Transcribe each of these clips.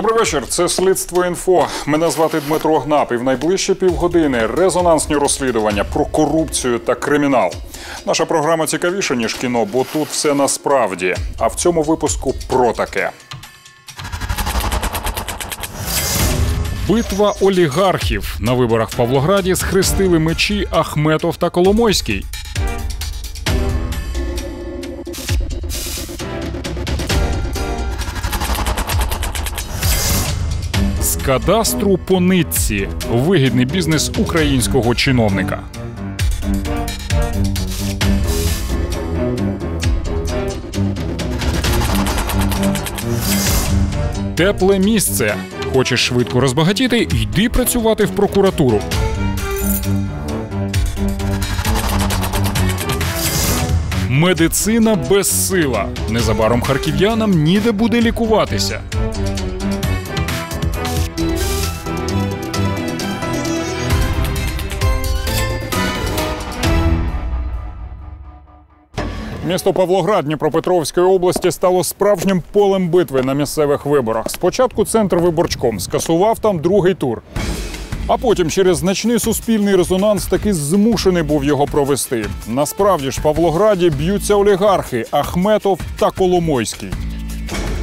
Добрий вечір. Це слідство інфо. Мене звати Дмитро Гнап. І в найближчі півгодини резонансні розслідування про корупцію та кримінал. Наша програма цікавіша ніж кіно, бо тут все насправді. А в цьому випуску про таке. Битва олігархів на виборах в Павлограді схрестили мечі Ахметов та Коломойський. Кадастру по нитці вигідний бізнес українського чиновника. Тепле місце. Хочеш швидко розбагатіти? Йди працювати в прокуратуру. Медицина безсила. Незабаром харків'янам ніде буде лікуватися. Місто Павлоград Дніпропетровської області стало справжнім полем битви на місцевих виборах. Спочатку центр виборчком скасував там другий тур. А потім через значний суспільний резонанс таки змушений був його провести. Насправді ж Павлограді б'ються олігархи Ахметов та Коломойський.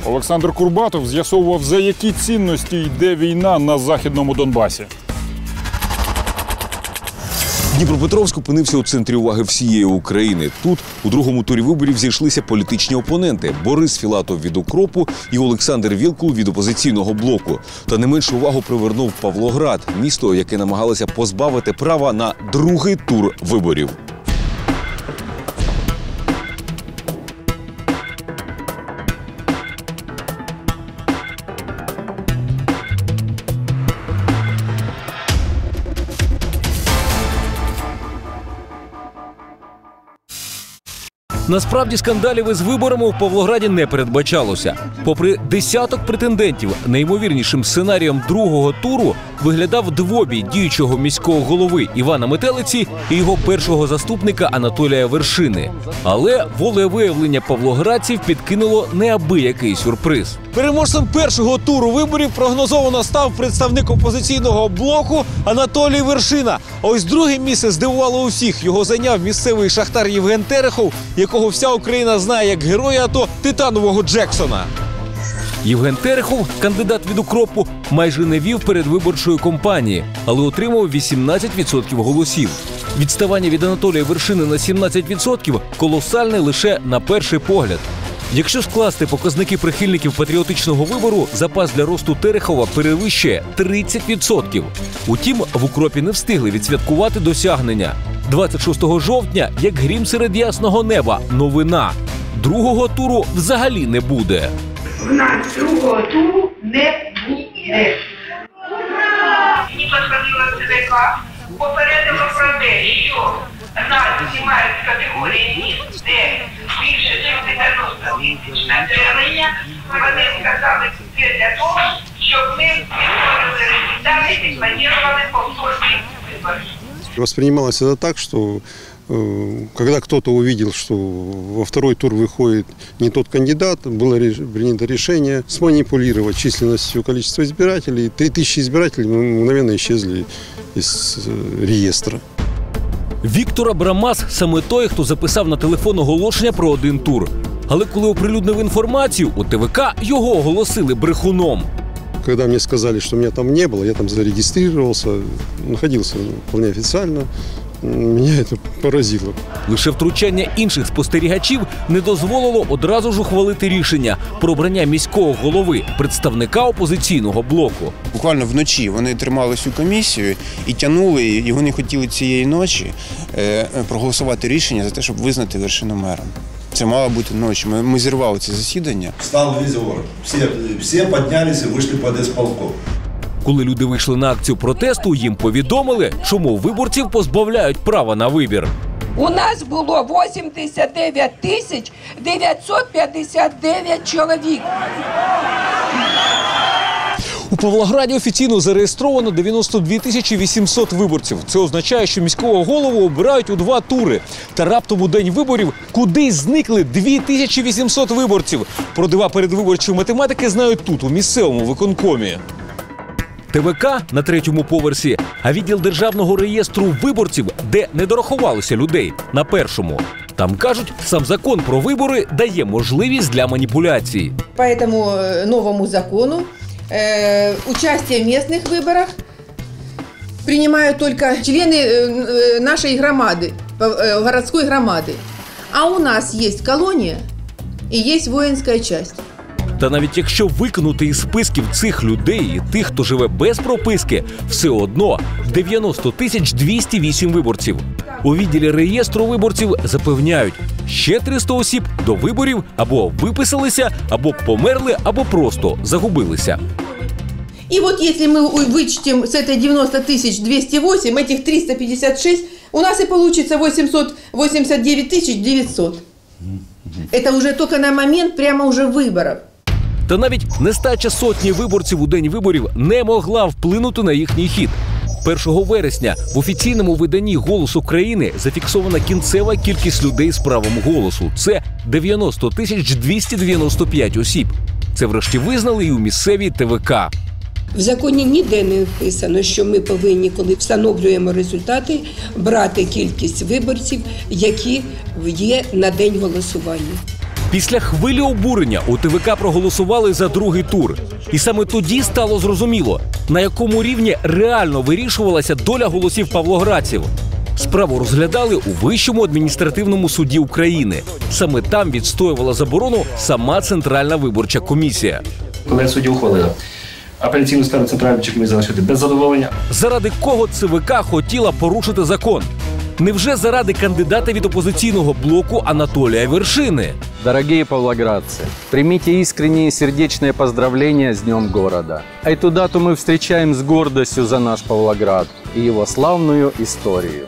Олександр Курбатов з'ясовував, за які цінності йде війна на західному Донбасі. Дніпропетровськ опинився у центрі уваги всієї України. Тут у другому турі виборів зійшлися політичні опоненти Борис Філатов від укропу і Олександр Вілкул від опозиційного блоку. Та не меншу увагу привернув Павлоград, місто, яке намагалося позбавити права на другий тур виборів. Насправді скандалів із виборами у Павлограді не передбачалося. Попри десяток претендентів, найімовірнішим сценарієм другого туру виглядав двобій діючого міського голови Івана Метелиці і його першого заступника Анатолія Вершини. Але волевиявлення павлоградців підкинуло неабиякий сюрприз. Переможцем першого туру виборів прогнозовано став представник опозиційного блоку Анатолій Вершина. Ось друге місце здивувало усіх. Його зайняв місцевий шахтар Євген Терехов, якого вся Україна знає як героя АТО Титанового Джексона. Євген Терехов, кандидат від укропу, майже не вів передвиборчої кампанії, але отримав 18% голосів. Відставання від Анатолія Вершини на 17% колосальне лише на перший погляд. Якщо скласти показники прихильників патріотичного вибору, запас для росту Терехова перевищує 30%. Утім, в укропі не встигли відсвяткувати досягнення. 26 жовтня, як грім серед ясного неба, новина. Другого туру взагалі не буде. в нас другого туру не буде. Мені посадила ЦВК, попередила про те, що нас знімають з категорії міст, де більше ніж 90 тисяч населення. Вони сказали це для того, щоб ми відтворили результати і планували повторні вибори. Воспринималось это так, что э, когда кто-то увидел, что во второй тур выходит не тот кандидат, было реш- принято решение сманипулировать численностью количества избирателей. 3000 избирателей мгновенно исчезли из э, реестра. Віктор Абрамас саме той, хто записав на телефон оголошення про один тур. Але коли оприлюднив інформацію, у ТВК його оголосили брехуном. Когда мне сказали, что меня там не было, я там зарегистрировался, находился вполне официально, м, меня это поразило. Лише втручання інших спостерігачів не дозволило одразу ж ухвалити рішення про обрання міського голови, представника опозиційного блоку. Буквально вночі вони тримали цю комісію і тягнули, і вони хотіли цієї ночі е, проголосувати рішення за те, щоб визнати вершину мером. Це мало бути ночі. Ми, ми зірвали це засідання. Стал весь город. Все, все поднялись и вышли под исполком. Коли люди вийшли на акцію протесту, їм повідомили, чому виборців позбавляють права на вибір. У нас було 89 тисяч 959 чоловік. У Павлограді офіційно зареєстровано 92 тисячі 800 виборців. Це означає, що міського голову обирають у два тури. Та раптом у день виборів кудись зникли 2800 виборців. Про дива передвиборчої математики знають тут, у місцевому виконкомі. ТВК на третьому поверсі, а відділ державного реєстру виборців, де не дорахувалося людей, на першому. Там кажуть, сам закон про вибори дає можливість для маніпуляцій. По этому э, новому закону э, участие в местных выборах принимают только члены э, э, нашей громады, пов- э, городской громады. А у нас есть колония и есть воинская часть. Та навіть якщо викинути із списків цих людей і тих, хто живе без прописки, все одно 90 тисяч 208 виборців. У відділі реєстру виборців запевняють, ще 300 осіб до виборів або виписалися, або померли, або просто загубилися. И вот если мы у- вычтем с этой 90 тысяч 208, этих 356, у нас и получится 889 тысяч 900. Это уже только на момент прямо уже выборов. Та навіть нестача сотні виборців у день виборів не могла вплинути на їхній хід. 1 вересня в офіційному виданні «Голос України» зафіксована кінцева кількість людей з правом голосу. Це 90 тисяч 295 осіб. Це врешті визнали і у місцевій ТВК. В законі ніде не вписано, що ми повинні, коли встановлюємо результати, брати кількість виборців, які є на день голосування. Після хвилі обурення у ТВК проголосували за другий тур. І саме тоді стало зрозуміло, на якому рівні реально вирішувалася доля голосів павлоградців. Справу розглядали у Вищому адміністративному суді України. Саме там відстоювала заборону сама Центральна виборча комісія. Коли судді ухвалили апеляційну скаргу центральної комісії залишити без задоволення. Заради кого ЦВК хотіла порушити закон? Невже заради кандидата від опозиційного блоку Анатолія Вершини? Дорогие павлоградцы, примите искренние и сердечные поздравления с Днем города. Эту дату мы встречаем с гордостью за наш Павлоград и его славную историю.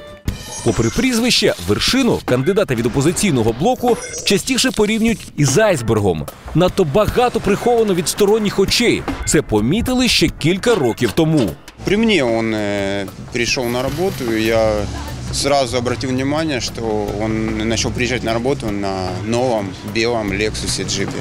Попри прізвище, вершину кандидата від опозиційного блоку частіше порівнюють із айсбергом. Надто багато приховано від сторонніх очей. Це помітили ще кілька років тому. При мне он э, пришел на работу, и я сразу обратил внимание, что он начал приезжать на работу на новом белом Lexus джипе.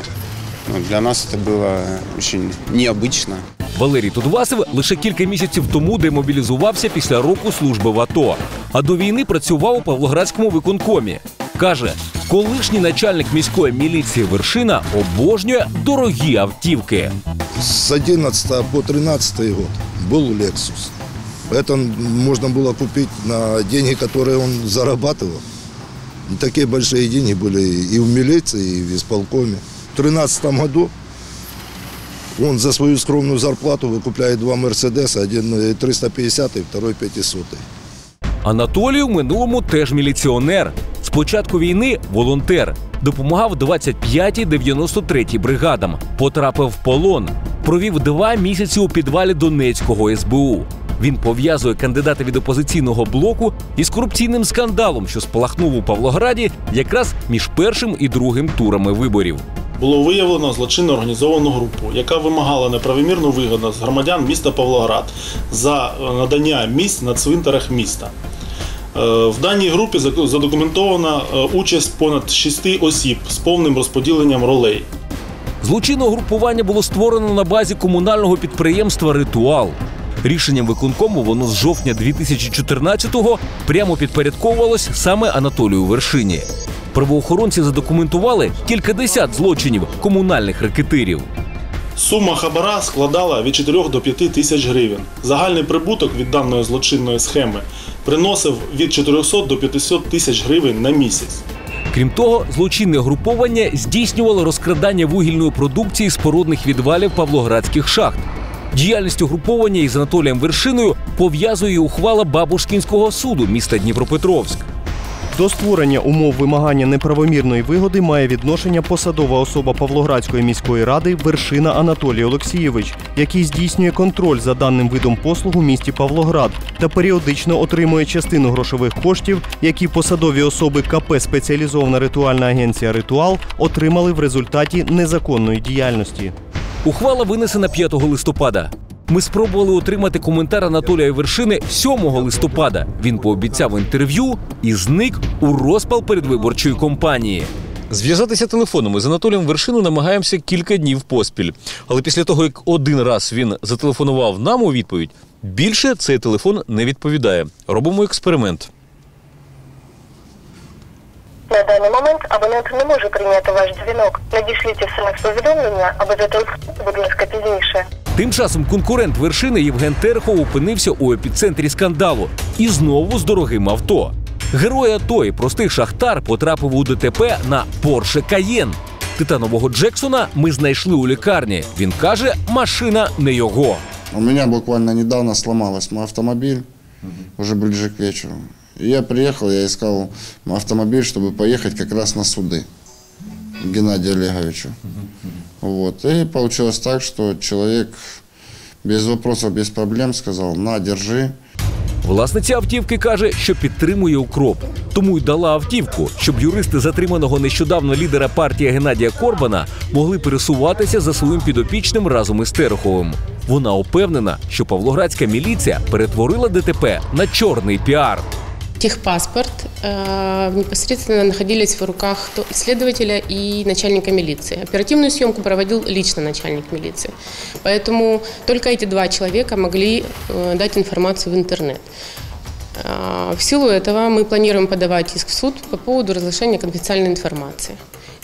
Ну, для нас это было очень необычно. Валерій Тудвасов лише кілька місяців тому демобілізувався після року служби в АТО. А до війни працював у Павлоградському виконкомі. Каже, колишній начальник міської міліції Вершина обожнює дорогі автівки. С 11 по 13 год был Lexus. Это можно было купить на деньги, которые он зарабатывал. И такие большие деньги были и в милиции, и в исполкоме. В 13 году он за свою скромную зарплату выкупляет два Мерседеса, один э, 350 и второй 500. Анатолій в минулому теж міліціонер. З початку війни волонтер. Допомагав 25-й 93-й бригадам. Потрапив в полон. Провів два місяці у підвалі Донецького СБУ. Він пов'язує кандидата від опозиційного блоку із корупційним скандалом, що спалахнув у Павлограді якраз між першим і другим турами виборів. було виявлено злочинно організовану групу, яка вимагала неправомірну вигоду з громадян міста Павлоград за е, надання місць на цвинтарах міста. Е, В даній групі задокументована е, участь понад шести осіб з повним розподіленням ролей. Злочинне угрупування було створено на базі комунального підприємства Ритуал. Рішенням виконкому воно з жовтня 2014-го прямо підпорядковувалось саме Анатолію Вершині. Правоохоронці задокументували кількадесят злочинів комунальних рекетирів. Сума хабара складала від 4 до 5 тисяч гривень. Загальний прибуток від даної злочинної схеми приносив від 400 до 500 тисяч гривень на місяць. Крім того, злочинне груповання здійснювало розкрадання вугільної продукції з породних відвалів павлоградських шахт. Діяльність угруповання із Анатолієм Вершиною пов'язує ухвала Бабушкінського суду міста Дніпропетровськ. До створення умов вимагання неправомірної вигоди має відношення посадова особа Павлоградської міської ради Вершина Анатолій Олексійович, який здійснює контроль за даним видом послуг у місті Павлоград та періодично отримує частину грошових коштів, які посадові особи КП спеціалізована ритуальна агенція Ритуал отримали в результаті незаконної діяльності. Ухвала винесена 5 листопада. Ми спробували отримати коментар Анатолія Вершини 7 листопада. Він пообіцяв інтерв'ю і зник у розпал передвиборчої кампанії. Зв'язатися телефонами з Анатолієм Вершину намагаємося кілька днів поспіль. Але після того, як один раз він зателефонував нам у відповідь, більше цей телефон не відповідає. Робимо експеримент. На даний момент абонент не може прийняти ваш дзвінок. Надішліть смс-повідомлення або зателефонуйте, будь ласка, пізніше. Тим часом конкурент Вершини Євген Терехов опинився у епіцентрі скандалу і знову з дорогим авто. Герой АТО і простий шахтар потрапив у ДТП на Порше Каєн. Титанового Джексона ми знайшли у лікарні. Він каже, машина не його. У меня буквально недавно сломалась мой автомобиль, уже ближе к вечеру. Я приехал, я искал автомобиль, чтобы поехать как раз на суды к Геннадию Олеговичу. Вот. И получилось так, что человек без вопросов, без проблем сказал, на, держи. Власниця автівки каже, що підтримує укроп, тому й дала автівку, щоб юристи затриманого нещодавно лідера партії Геннадія Корбана могли пересуватися за своїм підопічним разом із Тереховим. Вона упевнена, що павлоградська міліція перетворила ДТП на чорний піар. Техпаспорт э, непосредственно находились в руках то- следователя и начальника милиции. Оперативную съемку проводил лично начальник милиции. Поэтому только эти два человека могли э, дать информацию в интернет. А, В силу этого мы планируем подавать иск в суд по поводу разглашения конфиденциальной информации.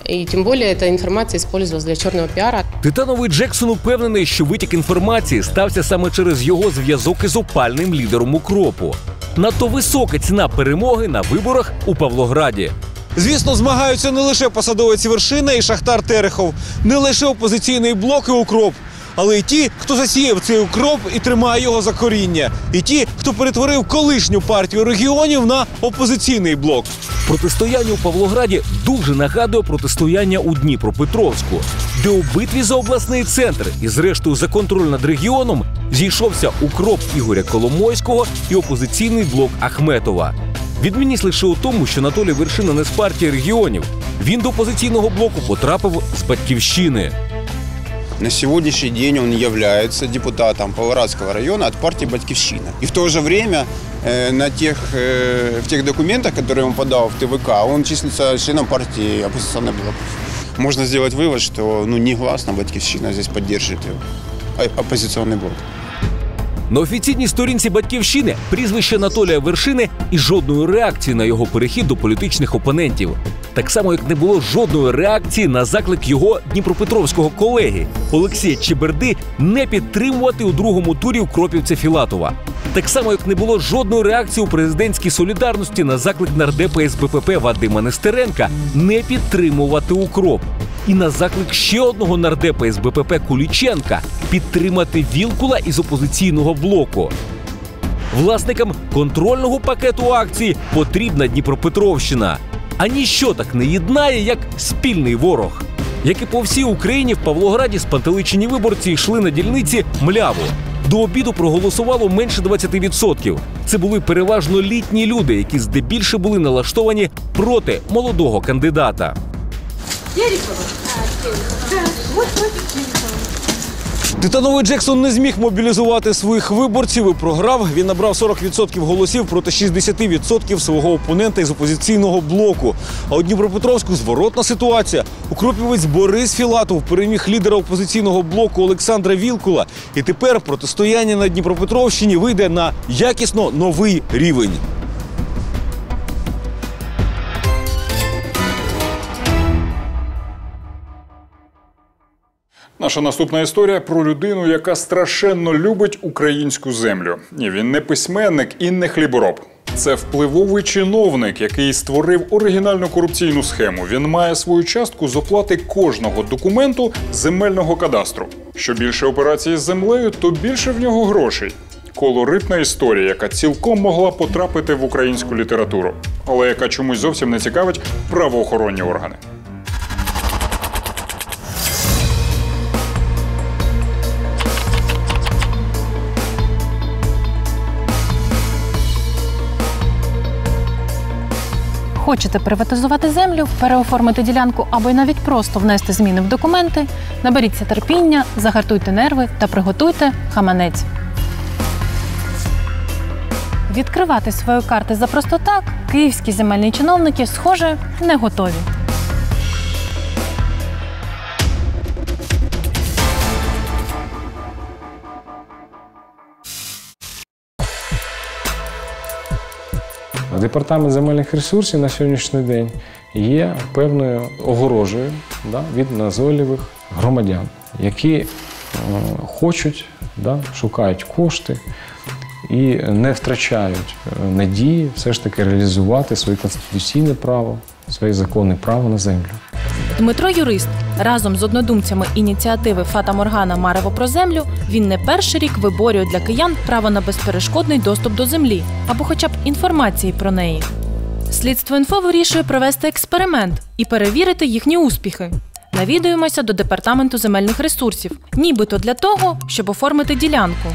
И тем более эта информация использовалась для черного пиара. Титановий Джексон упевнений, що витік інформації стався саме через його зв'язок із опальним лідером укропу. Надто висока ціна перемоги на виборах у Павлограді. Звісно, змагаються не лише посадовець вершина і Шахтар Терехов, не лише опозиційний блок і укроп, але й ті, хто засіяв цей укроп і тримає його за коріння, і ті, хто перетворив колишню партію регіонів на опозиційний блок. Протистояння у Павлограді дуже нагадує протистояння у Дніпропетровську, де у битві за обласний центр і, зрештою, за контроль над регіоном зійшовся укроп Ігоря Коломойського і опозиційний блок Ахметова. Відмінність лише у тому, що Анатолій Вершина не з партії регіонів. Він до опозиційного блоку потрапив з батьківщини. На сегодняшний день он является депутатом Павлоградского района от партии «Батькивщина». И в то же время э, на тех, э, в тех документах, которые он подал в ТВК, он числится членом партии «Оппозиционный блок». Можно сделать вывод, что ну, негласно «Батькивщина» здесь поддержит его, а- оппозиционный блок. На офіційній сторінці батьківщини прізвище Анатолія Вершини і жодної реакції на його перехід до політичних опонентів. Так само, як не було жодної реакції на заклик його дніпропетровського колеги Олексія Чеберди не підтримувати у другому турі Кропівця Філатова. Так само, як не було жодної реакції у президентській солідарності на заклик нардепа з БПП Вадима Нестеренка не підтримувати укроп. І на заклик ще одного нардепа із БПП Куліченка підтримати Вілкула із опозиційного блоку. Власникам контрольного пакету акцій потрібна Дніпропетровщина. А ніщо так не єднає, як спільний ворог. Як і по всій Україні, в Павлограді спантеличені виборці йшли на дільниці мляву. До обіду проголосувало менше 20%. Це були переважно літні люди, які здебільше були налаштовані проти молодого кандидата. Титановий Джексон не зміг мобілізувати своїх виборців і програв. Він набрав 40% голосів проти 60% свого опонента із опозиційного блоку. А у Дніпропетровську зворотна ситуація. Укропівець Борис Філатов переміг лідера опозиційного блоку Олександра Вілкула. І тепер протистояння на Дніпропетровщині вийде на якісно новий рівень. Наша наступна історія про людину, яка страшенно любить українську землю. Ні, він не письменник і не хлібороб. Це впливовий чиновник, який створив оригінальну корупційну схему. Він має свою частку з оплати кожного документу земельного кадастру. Що більше операцій з землею, то більше в нього грошей. Колоритна історія, яка цілком могла потрапити в українську літературу, але яка чомусь зовсім не цікавить правоохоронні органи. Хочете приватизувати землю, переоформити ділянку або й навіть просто внести зміни в документи, наберіться терпіння, загартуйте нерви та приготуйте хаманець. Відкривати свої карти за просто так київські земельні чиновники, схоже, не готові. Департамент земельних ресурсів на сьогоднішній день є певною огорожею да, від назойливих громадян, які е, хочуть, да, шукають кошти і не втрачають е, надії все ж таки реалізувати своє конституційне право, своє законне право на землю. Дмитро юрист разом з однодумцями ініціативи Фата Моргана Марево про землю. Він не перший рік виборює для киян право на безперешкодний доступ до землі або, хоча б інформації про неї. Слідство інфо вирішує провести експеримент і перевірити їхні успіхи. Навідуємося до департаменту земельних ресурсів, нібито для того, щоб оформити ділянку.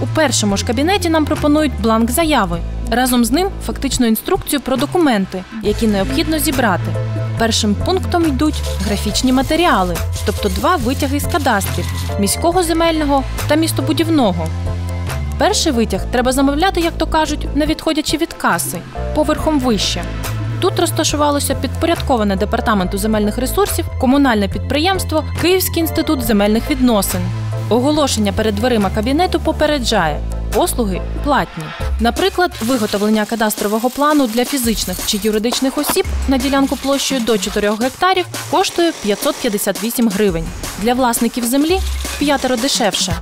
У першому ж кабінеті нам пропонують бланк заяви. Разом з ним фактичну інструкцію про документи, які необхідно зібрати. Першим пунктом йдуть графічні матеріали, тобто два витяги з кадастрів міського земельного та містобудівного. Перший витяг треба замовляти, як то кажуть, не відходячи від каси, поверхом вище. Тут розташувалося підпорядковане департаменту земельних ресурсів комунальне підприємство Київський інститут земельних відносин. Оголошення перед дверима кабінету попереджає. Послуги платні. Наприклад, виготовлення кадастрового плану для фізичних чи юридичних осіб на ділянку площею до 4 гектарів коштує 558 гривень. Для власників землі п'ятеро дешевше.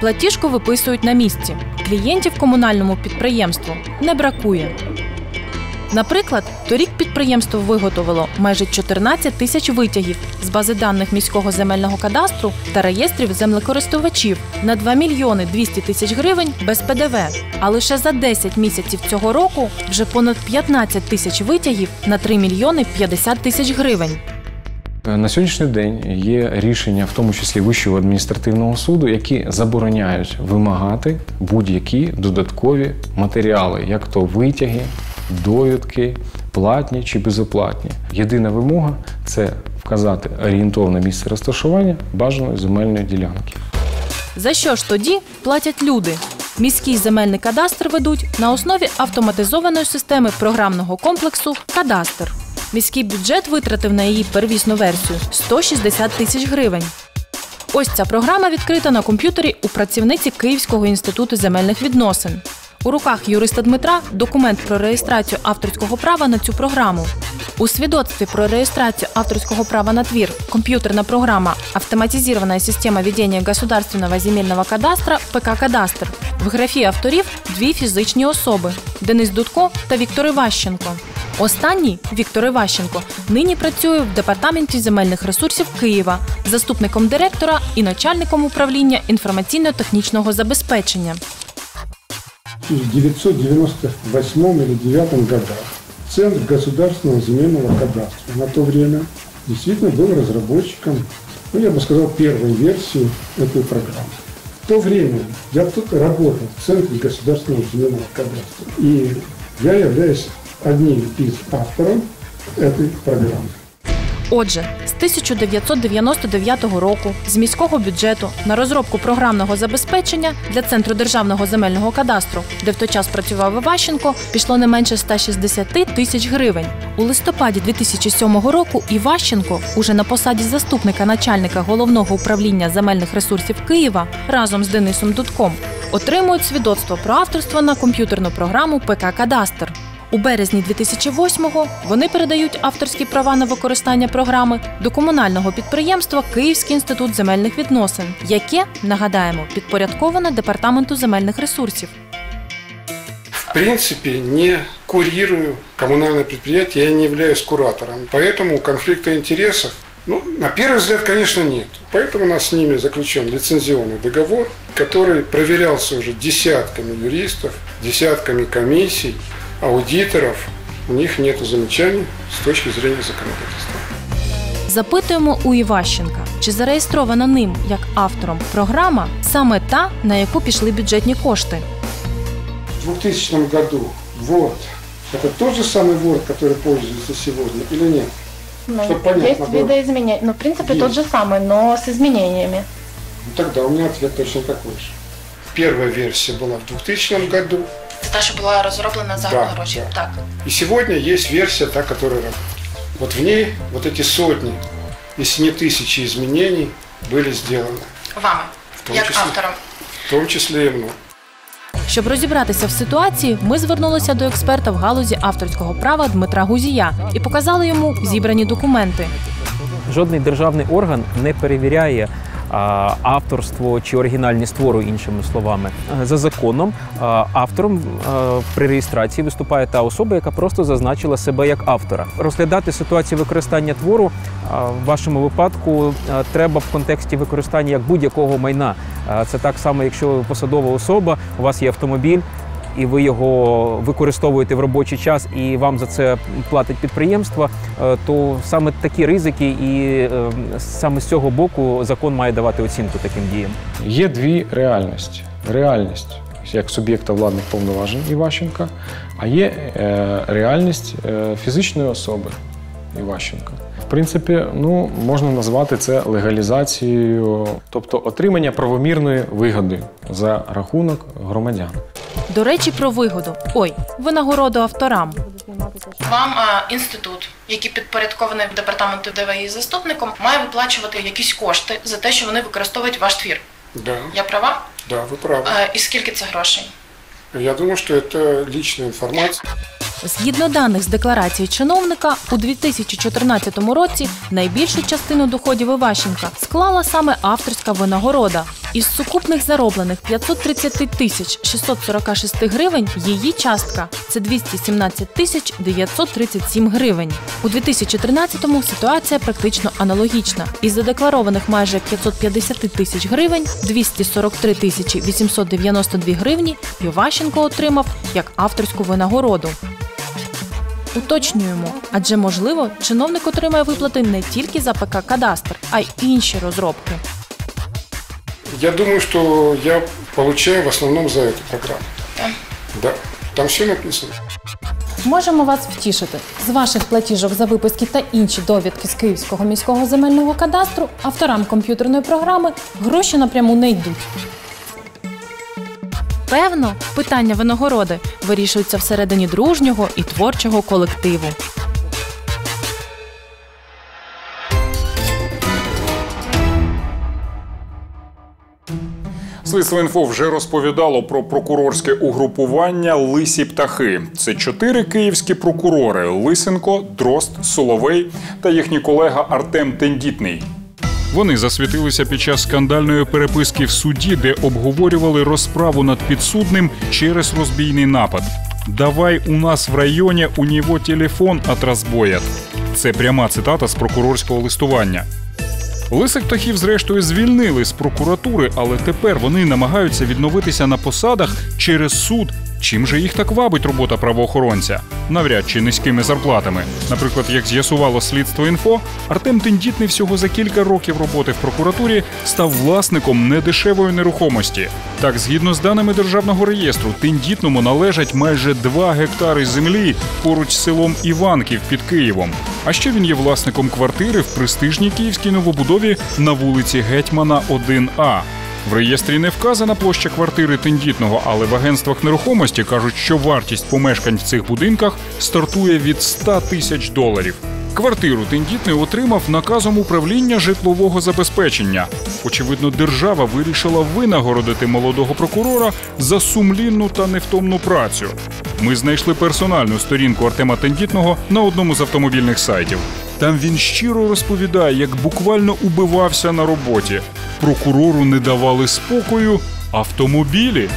Платіжку виписують на місці. Клієнтів комунальному підприємству не бракує. Наприклад, торік підприємство виготовило майже 14 тисяч витягів з бази даних міського земельного кадастру та реєстрів землекористувачів на 2 мільйони 200 тисяч гривень без ПДВ. А лише за 10 місяців цього року вже понад 15 тисяч витягів на 3 мільйони 50 тисяч гривень. На сьогоднішній день є рішення, в тому числі Вищого адміністративного суду, які забороняють вимагати будь-які додаткові матеріали, як то витяги, довідки, платні чи безоплатні. Єдина вимога це вказати орієнтовне місце розташування бажаної земельної ділянки. За що ж тоді платять люди? Міський земельний кадастр ведуть на основі автоматизованої системи програмного комплексу Кадастр. Міський бюджет витратив на її первісну версію 160 тисяч гривень. Ось ця програма відкрита на комп'ютері у працівниці Київського інституту земельних відносин. У руках юриста Дмитра документ про реєстрацію авторського права на цю програму. У свідоцтві про реєстрацію авторського права на твір комп'ютерна програма «Автоматизированная система ведения государственного земельного кадастра ПК Кадастр». В графі авторів дві фізичні особи Денис Дудко та Віктор Іващенко. Останній Віктор Іващенко нині працює в департаменті земельних ресурсів Києва, заступником директора і начальником управління інформаційно-технічного забезпечення. В 1998 или 2009 годах Центр государственного земельного кадастра на то время действительно был разработчиком, ну, я бы сказал, первой версии этой программы. В то время я тут работал в Центре государственного земельного кадастра, и я являюсь одним из авторов этой программы. Отже, з 1999 року з міського бюджету на розробку програмного забезпечення для центру державного земельного кадастру, де в той час працював Іващенко, пішло не менше 160 тисяч гривень. У листопаді 2007 року Іващенко, уже на посаді заступника начальника головного управління земельних ресурсів Києва, разом з Денисом Дудком, отримують свідоцтво про авторство на комп'ютерну програму ПК Кадастр. У березні 2008-го вони передають авторські права на використання програми до комунального підприємства Київський інститут земельних відносин, яке нагадаємо підпорядковане департаменту земельних ресурсів. В принципе, не курирую коммунальное предприятие, я не являюсь куратором. Поэтому конфликта интересов, ну, на первый взгляд, конечно, нет. Поэтому у нас с ними заключен лицензионный договор, который проверялся уже десятками юристов, десятками комиссий, аудиторов. У них нет замечаний с точки зрения законодательства. Запитуємо у Іващенка, чи зареєстрована ним як автором програма саме та, на яку пішли бюджетні кошти. В 2000 году Word – это тот же самый Word, который пользуется сегодня или нет? Ну, Чтоб понятно есть было. видоизменения. Ну, в принципе, Есть. тот же самый, но с изменениями. Ну, Тогда у меня ответ точно такой же. Первая версия была в 2000 году, Це та, що була розроблена за Да, гроші. да. Так. и сегодня есть версия та, которая работает. Вот в ней вот эти сотни, если не тысячи изменений были сделаны. Вами, В тому як числі. автором. В том числе и мной. Щоб розібратися в ситуації, ми звернулися до експерта в галузі авторського права Дмитра Гузія і показали йому зібрані документи. Жодний державний орган не перевіряє а, авторство чи оригінальність твору, іншими словами. Е, За законом автором при реєстрації виступає та особа, яка просто зазначила себе як автора. Розглядати ситуацію використання твору в вашому випадку треба в контексті використання як будь-якого майна. Це так само, якщо ви посадова особа, у вас є автомобіль і ви його використовуєте в робочий час, і вам за це платить підприємство, е, то саме такі ризики, і е, саме з цього боку закон має давати оцінку таким діям. Є дві реальності: реальність як суб'єкта владних повноважень Іващенка, а є е, реальність фізичної особи Іващенка В принципі, ну можна назвати це легалізацією, тобто отримання правомірної вигоди за рахунок громадян. До речі, про вигоду. Ой, винагороду авторам. Вам а, інститут, який підпорядкований департаменту ДВІ заступником, має виплачувати якісь кошти за те, що вони використовують ваш твір. Да, Я права? да, вы правы. А, і скільки це грошей? Я думаю, что это личная информация. Згідно даних з декларації чиновника, у 2014 році найбільшу частину доходів Іващенка склала саме авторська винагорода. Із сукупних зароблених 530 тисяч 646 гривень її частка це 217 тисяч 937 гривень. У 2013-му ситуація практично аналогічна. Із задекларованих майже 550 тисяч гривень 243 тисячі 892 гривні Іващенко отримав як авторську винагороду. Уточнюємо, адже можливо, чиновник отримає виплати не тільки за ПК Кадастр, а й інші розробки. Я думаю, что я получаю в основном за эту программу. Да. Да, там все написано. Можемо вас втішити. З ваших платіжок за виписки та інші довідки з Київського міського земельного кадастру авторам комп'ютерної програми гроші напряму не йдуть. Певно, питання винагороди вирішуються всередині дружнього і творчого колективу. Слідство інфо вже розповідало про прокурорське угрупування Лисі птахи. Це чотири київські прокурори: Лисенко, Дрозд, Соловей та їхній колега Артем Тендітний. Вони засвітилися під час скандальної переписки в суді, де обговорювали розправу над підсудним через розбійний напад. Давай у нас в районі у нього телефон от розбоят. Це пряма цитата з прокурорського листування. Лисих птахів, зрештою, звільнили з прокуратури, але тепер вони намагаються відновитися на посадах через суд. Чим же їх так вабить робота правоохоронця? Навряд чи низькими зарплатами. Наприклад, як з'ясувало слідство інфо, Артем Тендітний всього за кілька років роботи в прокуратурі став власником недешевої нерухомості. Так, згідно з даними державного реєстру, тендітному належать майже 2 гектари землі поруч з селом Іванків під Києвом. А ще він є власником квартири в престижній київській новобудові на вулиці Гетьмана 1А. В реєстрі не вказана площа квартири тендітного, але в агентствах нерухомості кажуть, що вартість помешкань в цих будинках стартує від 100 тисяч доларів. Квартиру тендітний отримав наказом управління житлового забезпечення. Очевидно, держава вирішила винагородити молодого прокурора за сумлінну та невтомну працю. Ми знайшли персональну сторінку Артема Тендітного на одному з автомобільних сайтів. Там він щиро розповідає, як буквально убивався на роботі. Прокурору не давали спокою автомобілі.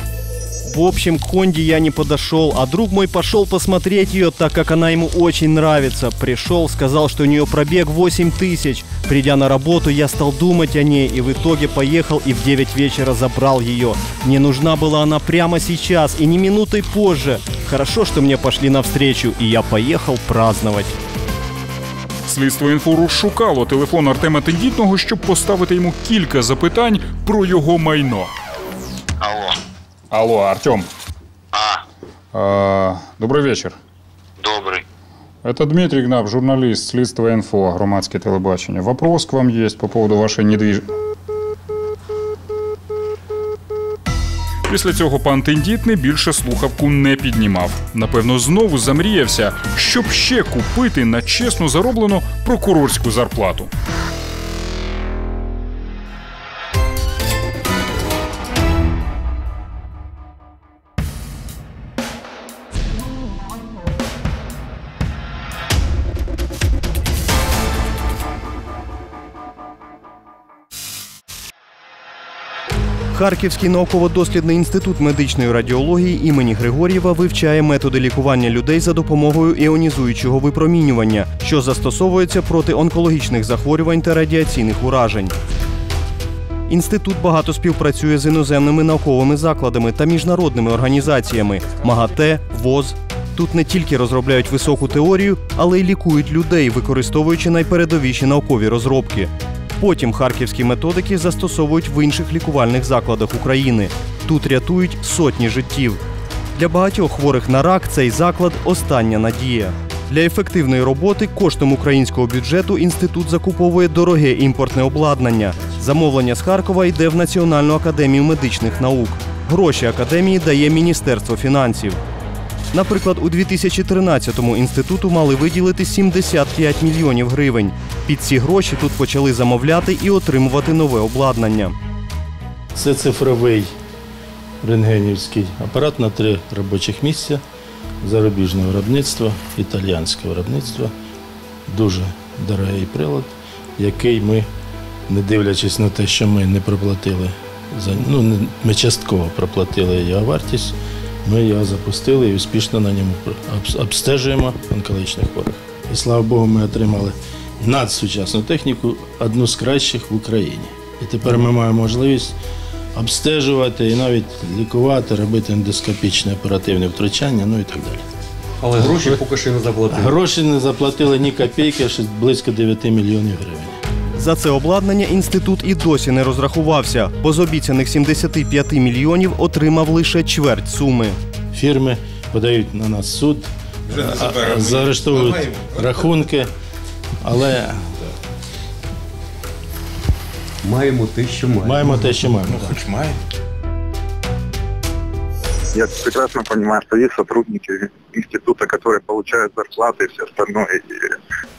В общем, к Хонде я не подошел, а друг мой пошел посмотреть ее, так как она ему очень нравится. Пришел, сказал, что у нее пробег 8 тысяч. Придя на работу, я стал думать о ней и в итоге поехал и в 9 вечера забрал ее. Мне нужна была она прямо сейчас и не минутой позже. Хорошо, что мне пошли навстречу, и я поехал праздновать. Слідство інфо розшукало телефон Артема Тендітного, щоб поставити йому кілька запитань про його майно. Алло. Алло, Артем. А. добрый вечер. Добрый. Это Дмитрий Гнап, журналист Следствия инфо, громадское телебачение. Вопрос к вам есть по поводу вашей недвижимости. Після цього пан тендітний більше слухавку не піднімав. Напевно, знову замріявся, щоб ще купити на чесно зароблену прокурорську зарплату. Харківський науково-дослідний інститут медичної радіології імені Григор'єва вивчає методи лікування людей за допомогою іонізуючого випромінювання, що застосовується проти онкологічних захворювань та радіаційних уражень. Інститут багато співпрацює з іноземними науковими закладами та міжнародними організаціями МАГАТЕ, ВОЗ. Тут не тільки розробляють високу теорію, але й лікують людей, використовуючи найпередовіші наукові розробки. Потім харківські методики застосовують в інших лікувальних закладах України. Тут рятують сотні життів. Для багатьох хворих на рак цей заклад остання надія. Для ефективної роботи коштом українського бюджету інститут закуповує дороге імпортне обладнання. Замовлення з Харкова йде в Національну академію медичних наук. Гроші академії дає Міністерство фінансів. Наприклад, у 2013-му інституту мали виділити 75 мільйонів гривень. Під ці гроші тут почали замовляти і отримувати нове обладнання. Це цифровий рентгенівський апарат на три робочих місця, зарубіжне виробництво, італіянське виробництво. Дуже дорогий прилад, який ми, не дивлячись на те, що ми не проплатили, ну, ми частково проплатили його вартість, ми його запустили і успішно на ньому обс- обстежуємо онкологічних хворих. І слава Богу, ми отримали надсучасну техніку, одну з кращих в Україні. І тепер ми маємо можливість обстежувати і навіть лікувати, робити ендоскопічне оперативне втручання, ну і так далі. Але гроші поки що не заплатили. Гроші не заплатили ні копійки, ще близько 9 мільйонів гривень. За це обладнання інститут і досі не розрахувався, бо з обіцяних 75 мільйонів отримав лише чверть суми. Фірми подають на нас в суд, Вже не а- заберемо. заарештовують Маємо. рахунки, але Маємо те, що маємо. маємо те, що маємо. Ну, хоч маємо. Я прекрасно понимаю, что есть сотрудники института, которые получают зарплаты и все остальное. И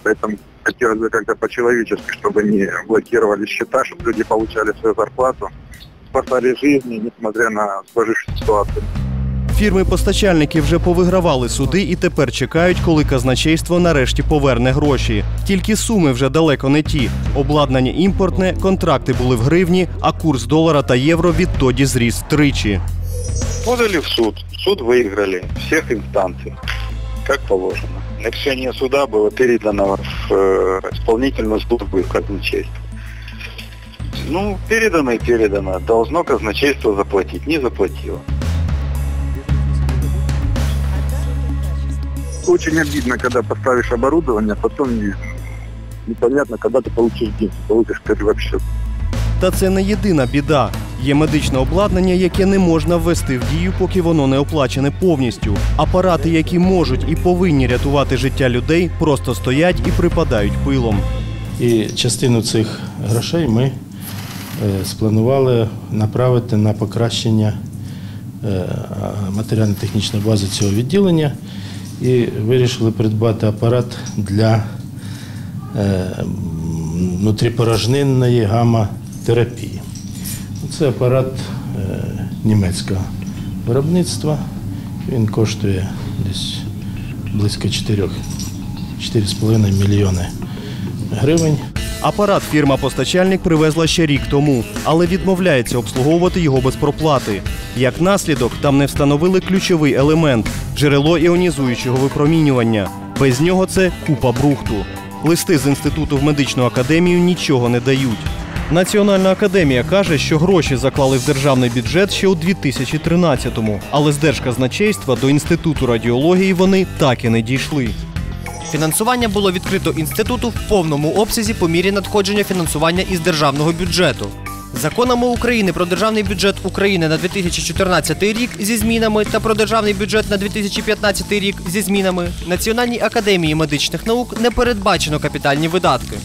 поэтому хотелось бы как-то по-человечески, чтобы не блокировали счета, чтобы люди получали свою зарплату, спасали жизни, несмотря на сложившуюся ситуацию. Фірми-постачальники вже повигравали суди і тепер чекають, коли казначейство нарешті поверне гроші. Тільки суми вже далеко не ті. Обладнання імпортне, контракти були в гривні, а курс долара та євро відтоді зріс втричі. Подали в суд. Суд выиграли всех инстанций, как положено. Решение суда было передано в э, исполнительную службу и в казначейство. Ну, передано и передано. Должно казначейство заплатить. Не заплатило. Очень обидно, когда поставишь оборудование, а потом не- непонятно, когда ты получишь деньги. Получишь первый счет. Та це не єдина біда. Є медичне обладнання, яке не можна ввести в дію, поки воно не оплачене повністю. Апарати, які можуть і повинні рятувати життя людей, просто стоять і припадають пилом. І частину цих грошей ми е, спланували направити на покращення е, матеріально-технічної бази цього відділення і вирішили придбати апарат для е, внутріпорожнинної гамма-терапії. Це апарат е, німецького виробництва. Він коштує десь близько 4 4,5 мільйони гривень. Апарат фірма-постачальник привезла ще рік тому, але відмовляється обслуговувати його без проплати. Як наслідок, там не встановили ключовий елемент джерело іонізуючого випромінювання. Без нього це купа брухту. Листи з інституту в медичну академію нічого не дають. Національна академія каже, що гроші заклали в державний бюджет ще у 2013-му, але з держказначейства до інституту радіології вони так і не дійшли. Фінансування було відкрито інституту в повному обсязі по мірі надходження фінансування із державного бюджету. Законами України про державний бюджет України на 2014 рік зі змінами та про державний бюджет на 2015 рік зі змінами Національній академії медичних наук не передбачено капітальні видатки.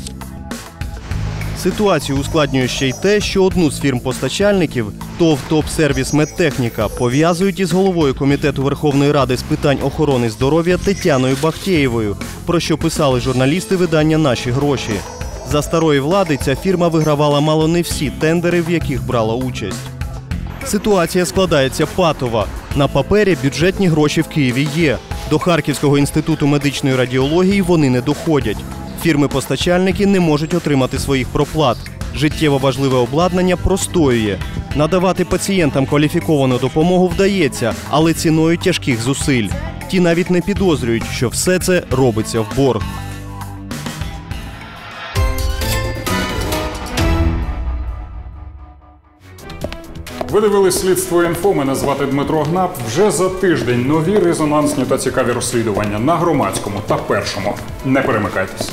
Ситуацію ускладнює ще й те, що одну з фірм-постачальників ТОВ ТОП Сервіс Медтехніка пов'язують із головою комітету Верховної Ради з питань охорони здоров'я Тетяною Бахтєєвою, про що писали журналісти видання Наші гроші. За старої влади ця фірма вигравала мало не всі тендери, в яких брала участь. Ситуація складається патова. На папері бюджетні гроші в Києві є. До Харківського інституту медичної радіології вони не доходять. Фірми-постачальники не можуть отримати своїх проплат. Життєво важливе обладнання простоює. Надавати пацієнтам кваліфіковану допомогу вдається, але ціною тяжких зусиль. Ті навіть не підозрюють, що все це робиться в борг. Ви дивились слідство інфо. Мене звати Дмитро Гнап. Вже за тиждень нові резонансні та цікаві розслідування на громадському та першому. Не перемикайтесь.